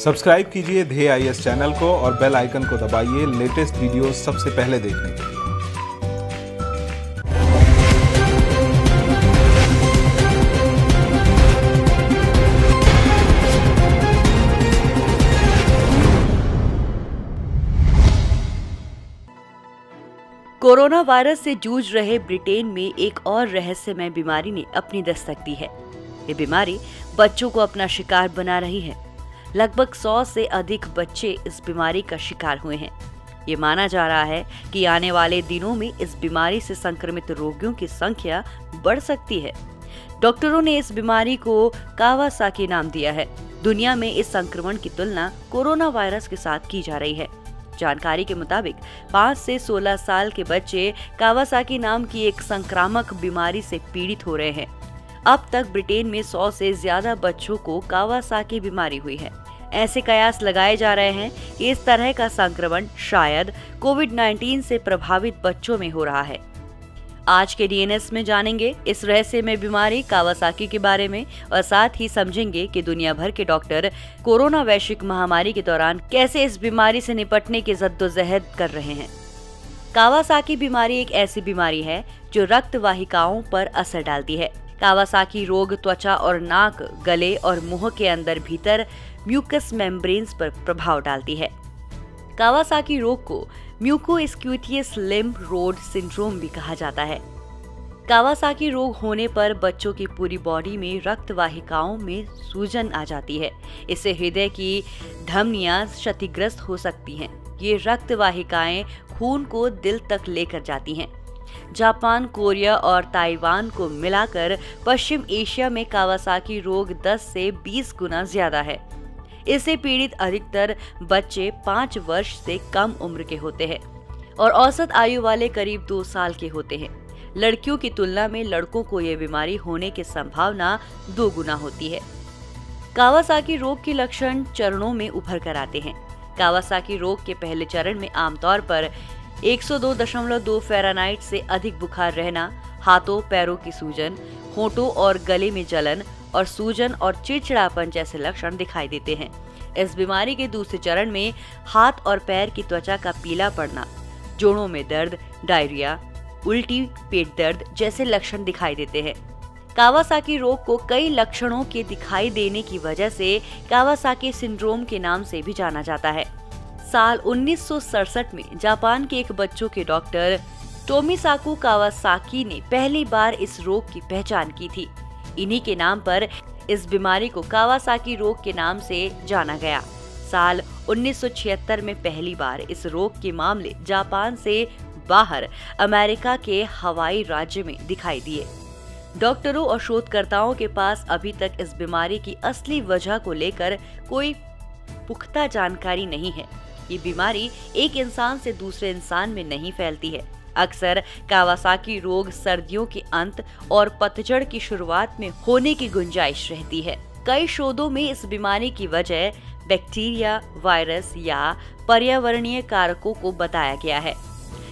Subscribe कीजिए धे I S channel को और बेल आइकन को दबाइए लेटेस्ट वीडियो सबसे पहले देखने के लिए। कोरोना वायरस से जूझ रहे ब्रिटेन में एक और रहस्यमय बीमारी ने अपनी दस्तक दी है। ये बीमारी बच्चों को अपना शिकार बना रही है। लगभग 100 से अधिक बच्चे इस बीमारी का शिकार हुए हैं। ये माना जा रहा है कि आने वाले दिनों में इस बीमारी से संक्रमित रोगियों की संख्या बढ़ सकती है। डॉक्टरों ने इस बीमारी को कावासाकी नाम दिया है। दुनिया में इस संक्रमण की तुलना कोरोना वायरस के साथ की जा रही है। जानकारी के मुताबिक 5 से 16 साल के बच्चे कावासाकी नाम की एक संक्रामक बीमारी से पीड़ित हो रहे हैं। अब तक ब्रिटेन में 100 से ज़्यादा बच्चों को कावासाकी बीमारी हुई है। ऐसे कयास लगाए जा रहे हैं कि इस तरह का संक्रमण शायद कोविड 19 से प्रभावित बच्चों में हो रहा है। आज के डीएनएस में जानेंगे इस रहस्य में बीमारी कावासाकी के बारे में और साथ ही समझेंगे कि दुनिया भर के डॉक्टर कोरोना वैश्विक महामारी के दौरान कैसे इस बीमारी से निपटने की जद्दोजहद कर रहे हैं। कावासाकी बीमारी एक ऐसी बीमारी है जो रक्त वाहिकाओं पर असर डालती है। कावासाकी रोग, त्वचा और नाक, गले और मुँह के अंदर भीतर म्यूकस मेम्ब्रेन्स पर प्रभाव डालती है। कावासाकी रोग को mucocutaneous lymph node syndrome भी कहा जाता है। कावासाकी रोग होने पर बच्चों की पूरी बॉडी में रक्त वाहिकाओं में सूजन आ जाती है। इससे हृदय की धमनियाँ क्षतिग्रस्त हो सकती हैं। ये रक्त वाहिकाएँ खून को दिल तक लेकर जाती हैं। जापान, कोरिया और ताइवान को मिलाकर पश्चिम एशिया में कावासाकी रोग 10 से 20 गुना ज़्यादा है। इससे पीड़ित अधिकतर बच्चे पाँच वर्ष से कम उम्र के होते हैं और औसत आयु वाले करीब दो साल के होते हैं। लड़कियों की तुलना में लड़कों को यह बीमारी होने की संभावना दो गुना होती है। कावासाकी रोग के लक्षण चरणों में उभर कर आते हैं। कावासाकी रोग के पहले चरण में आमतौर पर 102.2 फेरानाइट से अधिक बुखार रहना, हाथों, पैरों की सूजन, होठों और गले में जलन और सूजन और चिड़चिड़ापन जैसे लक्षण दिखाई देते हैं। इस बीमारी के दूसरे चरण में हाथ और पैर की त्वचा का पीला पड़ना, जोड़ों में दर्द, डायरिया, उल्टी पेट दर्द जैसे लक्षण दिखाई देते हैं। कावासाकी रोग को कई लक्षणों के दिखाई देने की वजह से कावासाकी सिंड्रोम के नाम से भी जाना जाता है। साल उन्नीस सौ सड़सठ में जापान के एक बच्चों के डॉक्टर टोमिसाकू कावासाकी ने पहली बार इस रोग की पहचान की थी। इन्हीं के नाम पर इस बीमारी को कावासाकी रोग के नाम से जाना गया। साल 1976 में पहली बार इस रोग के मामले जापान से बाहर अमेरिका के हवाई राज्य में दिखाई दिए। डॉक्टरों और शोधकर्ताओं के पास अभी तक इस बीमारी की असली वजह को लेकर कोई पुख्ता जानकारी नहीं है। ये बीमारी एक इंसान से दूसरे इंसान में नहीं फैलती है। अक्सर कावासाकी रोग सर्दियों के अंत और पतझड़ की शुरुआत में होने की गुंजाइश रहती है। कई शोधों में इस बीमारी की वजह बैक्टीरिया, वायरस या पर्यावरणीय कारकों को बताया गया है।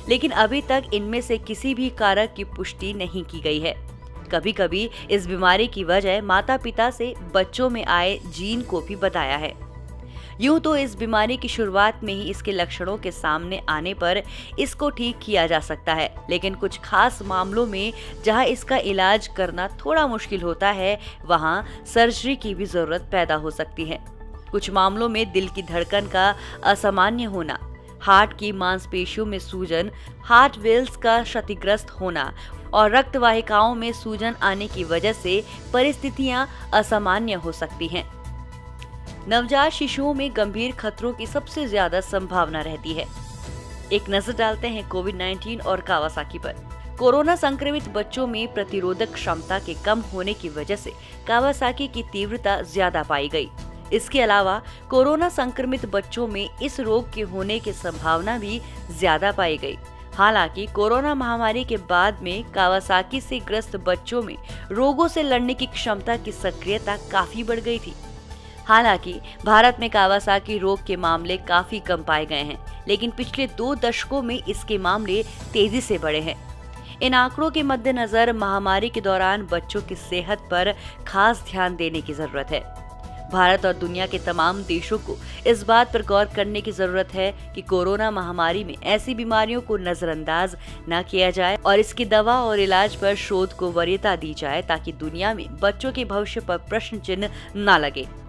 लेकिन अभी तक इनमें से किसी भी कारक की पुष्टि नहीं की गई है। कभी कभी इस बीमारी की वजह माता पिता से बच्चों में आए जीन को भी बताया है। यूँ तो इस बीमारी की शुरुआत में ही इसके लक्षणों के सामने आने पर इसको ठीक किया जा सकता है। लेकिन कुछ खास मामलों में जहाँ इसका इलाज करना थोड़ा मुश्किल होता है, वहाँ सर्जरी की भी ज़रूरत पैदा हो सकती है। कुछ मामलों में दिल की धड़कन का असामान्य होना, हार्ट की मांसपेशियों में सूजन, हार्ट वेल्स का क्षतिग्रस्त होना और रक्त वाहिकाओं में सूजन आने की वजह से परिस्थितियाँ असामान्य हो सकती हैं। नवजात शिशुओं में गंभीर खतरों की सबसे ज़्यादा संभावना रहती है। एक नज़र डालते हैं कोविड 19 और कावासाकी पर। कोरोना संक्रमित बच्चों में प्रतिरोधक क्षमता के कम होने की वजह से कावासाकी की तीव्रता ज़्यादा पाई गई। इसके अलावा, कोरोना संक्रमित बच्चों में इस रोग के होने की संभावना भी ज़्यादा पाई गई। हालाँकि, कोरोना महामारी के बाद में कावासाकी से ग्रस्त बच्चों में रोगों से लड़ने की क्षमता की सक्रियता काफ़ी बढ़ गई थी। हालाँकि, भारत में कावासाकी रोग के मामले काफ़ी कम पाए गए हैं, लेकिन पिछले दो दशकों में इसके मामले तेज़ी से बढ़े हैं। इन आंकड़ों के मद्देनजर महामारी के दौरान बच्चों की सेहत पर खास ध्यान देने की ज़रूरत है। भारत और दुनिया के तमाम देशों को इस बात पर गौर करने की ज़रूरत है कि कोरोना महामारी में ऐसी बीमारियों को नजरअंदाज न किया जाए और इसकी दवा और इलाज पर शोध को वरीयता दी जाए ताकि दुनिया में बच्चों के भविष्य पर प्रश्न चिन्ह न लगे।